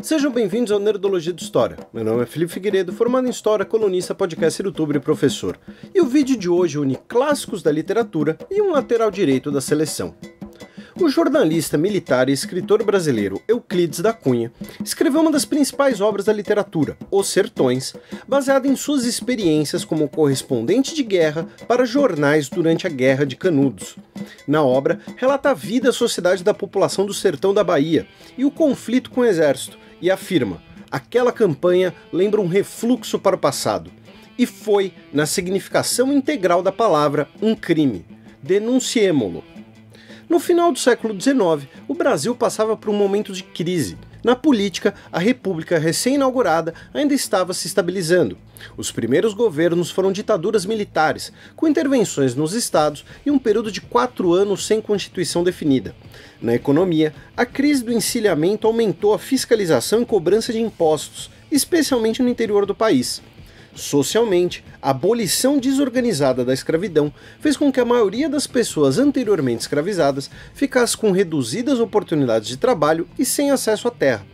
Sejam bem-vindos ao Nerdologia de História. Meu nome é Felipe Figueiredo, formado em História, colunista, podcast, youtuber e professor. E o vídeo de hoje une clássicos da literatura e um lateral direito da seleção. O jornalista, militar e escritor brasileiro Euclides da Cunha escreveu uma das principais obras da literatura, Os Sertões, baseada em suas experiências como correspondente de guerra para jornais durante a Guerra de Canudos. Na obra, relata a vida e a sociedade da população do sertão da Bahia e o conflito com o exército, e afirma: aquela campanha lembra um refluxo para o passado. E foi, na significação integral da palavra, um crime. Denunciemo-lo. No final do século XIX, o Brasil passava por um momento de crise. Na política, a República recém-inaugurada ainda estava se estabilizando. Os primeiros governos foram ditaduras militares, com intervenções nos estados e um período de quatro anos sem constituição definida. Na economia, a crise do encilhamento aumentou a fiscalização e cobrança de impostos, especialmente no interior do país. Socialmente, a abolição desorganizada da escravidão fez com que a maioria das pessoas anteriormente escravizadas ficasse com reduzidas oportunidades de trabalho e sem acesso à terra.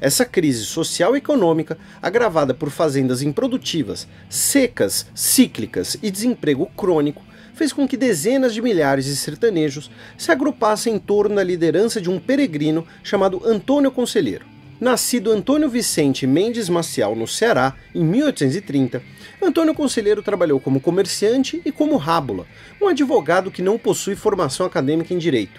Essa crise social e econômica, agravada por fazendas improdutivas, secas, cíclicas e desemprego crônico, fez com que dezenas de milhares de sertanejos se agrupassem em torno da liderança de um peregrino chamado Antônio Conselheiro. Nascido Antônio Vicente Mendes Maciel no Ceará, em 1830, Antônio Conselheiro trabalhou como comerciante e como rábula, um advogado que não possui formação acadêmica em direito.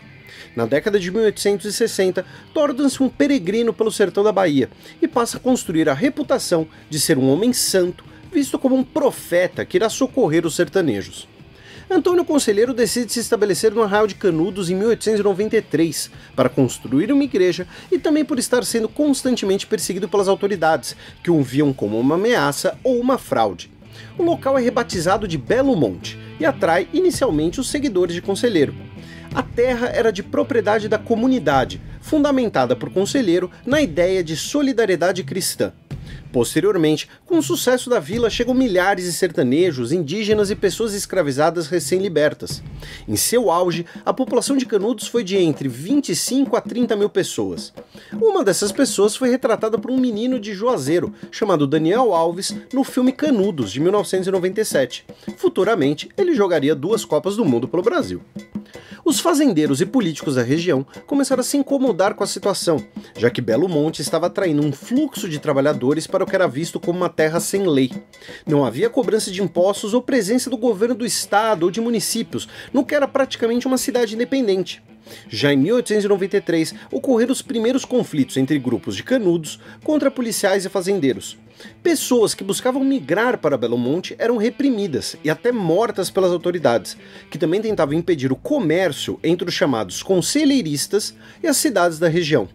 Na década de 1860, torna-se um peregrino pelo sertão da Bahia e passa a construir a reputação de ser um homem santo, visto como um profeta que irá socorrer os sertanejos. Antônio Conselheiro decide se estabelecer no Arraial de Canudos em 1893 para construir uma igreja e também por estar sendo constantemente perseguido pelas autoridades, que o viam como uma ameaça ou uma fraude. O local é rebatizado de Belo Monte e atrai inicialmente os seguidores de Conselheiro. A terra era de propriedade da comunidade, fundamentada por Conselheiro na ideia de solidariedade cristã. Posteriormente, com o sucesso da vila, chegam milhares de sertanejos, indígenas e pessoas escravizadas recém-libertas. Em seu auge, a população de Canudos foi de entre 25 a 30 mil pessoas. Uma dessas pessoas foi retratada por um menino de Juazeiro, chamado Daniel Alves, no filme Canudos, de 1997. Futuramente, ele jogaria duas Copas do Mundo pelo Brasil. Os fazendeiros e políticos da região começaram a se incomodar com a situação, já que Belo Monte estava atraindo um fluxo de trabalhadores para o que era visto como uma terra sem lei. Não havia cobrança de impostos ou presença do governo do estado ou de municípios, no que era praticamente uma cidade independente. Já em 1893, ocorreram os primeiros conflitos entre grupos de canudos contra policiais e fazendeiros. Pessoas que buscavam migrar para Belo Monte eram reprimidas e até mortas pelas autoridades, que também tentavam impedir o comércio entre os chamados conselheiristas e as cidades da região.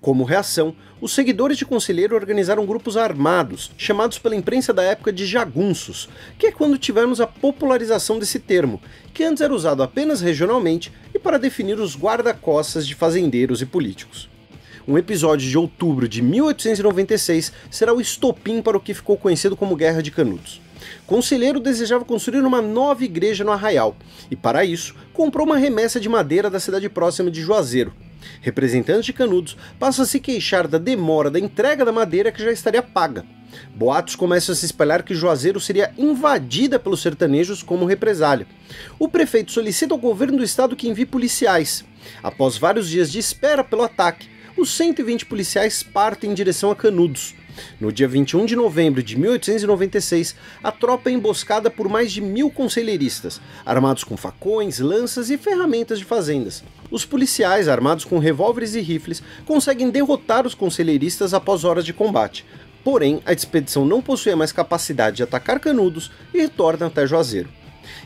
Como reação, os seguidores de Conselheiro organizaram grupos armados, chamados pela imprensa da época de jagunços, que é quando tivemos a popularização desse termo, que antes era usado apenas regionalmente e para definir os guarda-costas de fazendeiros e políticos. Um episódio de outubro de 1896 será o estopim para o que ficou conhecido como Guerra de Canudos. Conselheiro desejava construir uma nova igreja no Arraial, e para isso comprou uma remessa de madeira da cidade próxima de Juazeiro. Representantes de Canudos passam a se queixar da demora da entrega da madeira que já estaria paga. Boatos começam a se espalhar que Juazeiro seria invadida pelos sertanejos como represália. O prefeito solicita ao governo do estado que envie policiais. Após vários dias de espera pelo ataque, os 120 policiais partem em direção a Canudos. No dia 21 de novembro de 1896, a tropa é emboscada por mais de mil conselheiristas, armados com facões, lanças e ferramentas de fazendas. Os policiais, armados com revólveres e rifles, conseguem derrotar os conselheiristas após horas de combate. Porém, a expedição não possuía mais capacidade de atacar Canudos e retorna até Juazeiro.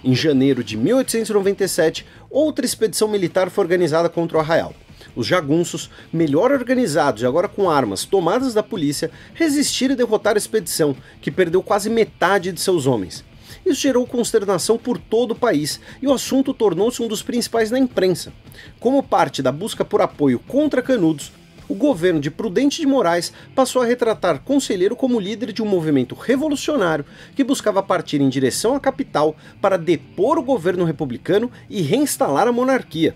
Em janeiro de 1897, outra expedição militar foi organizada contra o Arraial. Os jagunços, melhor organizados e agora com armas tomadas da polícia, resistiram e derrotaram a expedição, que perdeu quase metade de seus homens. Isso gerou consternação por todo o país e o assunto tornou-se um dos principais na imprensa. Como parte da busca por apoio contra Canudos, o governo de Prudente de Moraes passou a retratar Conselheiro como líder de um movimento revolucionário que buscava partir em direção à capital para depor o governo republicano e reinstalar a monarquia.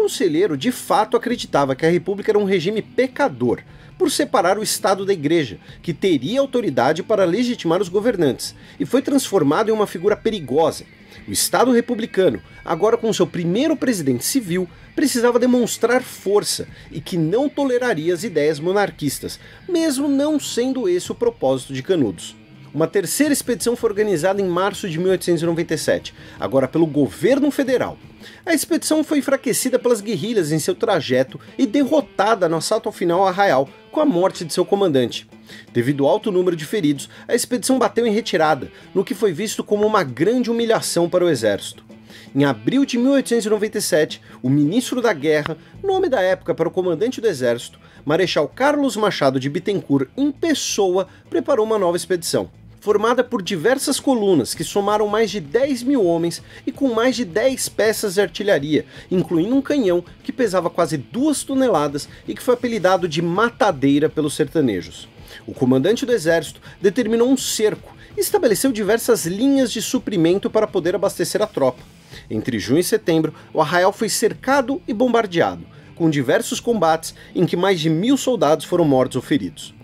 Conselheiro de fato acreditava que a república era um regime pecador, por separar o Estado da Igreja, que teria autoridade para legitimar os governantes, e foi transformado em uma figura perigosa. O Estado republicano, agora com seu primeiro presidente civil, precisava demonstrar força e que não toleraria as ideias monarquistas, mesmo não sendo esse o propósito de Canudos. Uma terceira expedição foi organizada em março de 1897, agora pelo governo federal. A expedição foi enfraquecida pelas guerrilhas em seu trajeto e derrotada no assalto ao final Arraial, com a morte de seu comandante. Devido ao alto número de feridos, a expedição bateu em retirada, no que foi visto como uma grande humilhação para o exército. Em abril de 1897, o ministro da Guerra, nome da época para o comandante do exército, Marechal Carlos Machado de Bittencourt, em pessoa, preparou uma nova expedição formada por diversas colunas que somaram mais de 10 mil homens e com mais de 10 peças de artilharia, incluindo um canhão que pesava quase 2 toneladas e que foi apelidado de Matadeira pelos sertanejos. O comandante do exército determinou um cerco e estabeleceu diversas linhas de suprimento para poder abastecer a tropa. Entre junho e setembro, o arraial foi cercado e bombardeado, com diversos combates em que mais de mil soldados foram mortos ou feridos.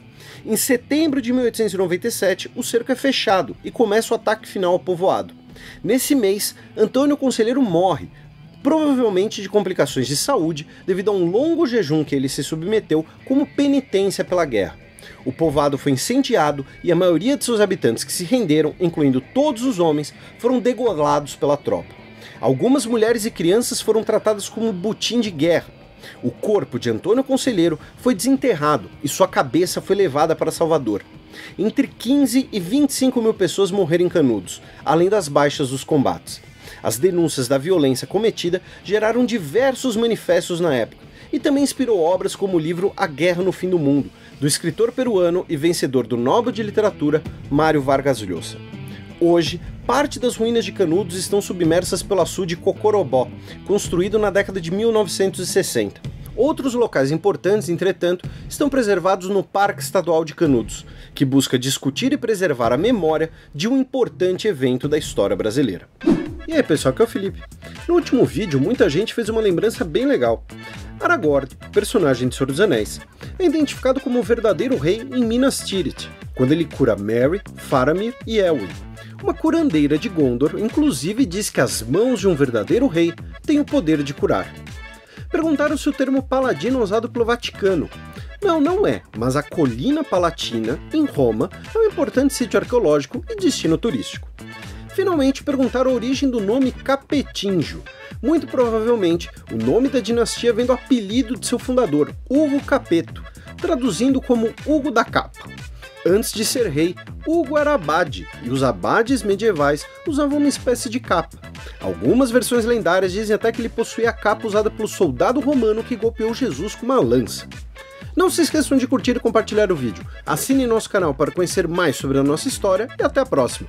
Em setembro de 1897, o cerco é fechado e começa o ataque final ao povoado. Nesse mês, Antônio Conselheiro morre, provavelmente de complicações de saúde devido a um longo jejum que ele se submeteu como penitência pela guerra. O povoado foi incendiado e a maioria de seus habitantes que se renderam, incluindo todos os homens, foram degolados pela tropa. Algumas mulheres e crianças foram tratadas como butim de guerra o corpo de Antônio Conselheiro foi desenterrado e sua cabeça foi levada para Salvador. Entre 15 e 25 mil pessoas morreram em Canudos, além das baixas dos combates. As denúncias da violência cometida geraram diversos manifestos na época e também inspirou obras como o livro A Guerra no Fim do Mundo, do escritor peruano e vencedor do Nobel de Literatura Mário Vargas Llosa. Hoje, parte das ruínas de Canudos estão submersas pelo açude Cocorobó, construído na década de 1960. Outros locais importantes, entretanto, estão preservados no Parque Estadual de Canudos, que busca discutir e preservar a memória de um importante evento da história brasileira. E aí pessoal, aqui é o Felipe. No último vídeo, muita gente fez uma lembrança bem legal. Aragorn, personagem de Senhor dos Anéis, é identificado como o verdadeiro rei em Minas Tirith, quando ele cura Merry, Faramir e Elwyn, uma curandeira de Gondor, inclusive, diz que as mãos de um verdadeiro rei têm o poder de curar. Perguntaram se o termo paladino é usado pelo Vaticano. Não, não é, mas a Colina Palatina, em Roma, é um importante sítio arqueológico e destino turístico. Finalmente perguntaram a origem do nome Capetinjo. Muito provavelmente, o nome da dinastia vem do apelido de seu fundador, Hugo Capeto, traduzindo como Hugo da Capa. Antes de ser rei, Hugo era abade, e os abades medievais usavam uma espécie de capa. Algumas versões lendárias dizem até que ele possuía a capa usada pelo soldado romano que golpeou Jesus com uma lança. Não se esqueçam de curtir e compartilhar o vídeo. Assine nosso canal para conhecer mais sobre a nossa história e até a próxima!